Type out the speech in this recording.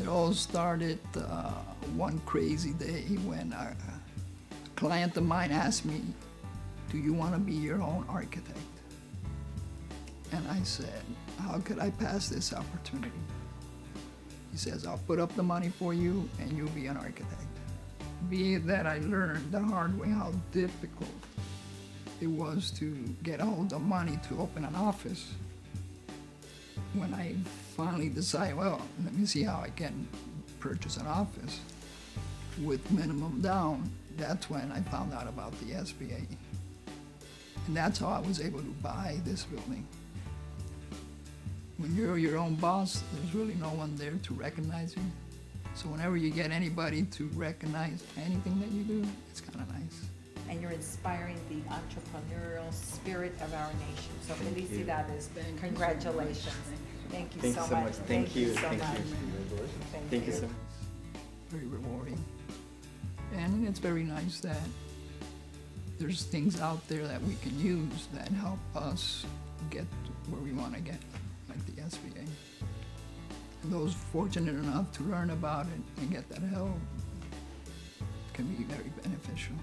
It all started uh, one crazy day when a a client of mine asked me, Do you want to be your own architect? And I said, How could I pass this opportunity? He says, I'll put up the money for you and you'll be an architect. Be it that I learned the hard way how difficult it was to get all the money to open an office. When I finally decide, well, let me see how I can purchase an office with minimum down, that's when I found out about the SBA. And that's how I was able to buy this building. When you're your own boss, there's really no one there to recognize you. So whenever you get anybody to recognize anything that you do, it's kind of nice. And you're inspiring the entrepreneurial spirit of our nation. So felicidades, Thank you so congratulations. Thank you Thank so you so much. much. Thank you. so Thank much. you. Thank Thank you you. so much. very rewarding. And it's very nice that there's things out there that we can use that help us get where we want to get, like the SBA. And those fortunate enough to learn about it and get that help can be very beneficial.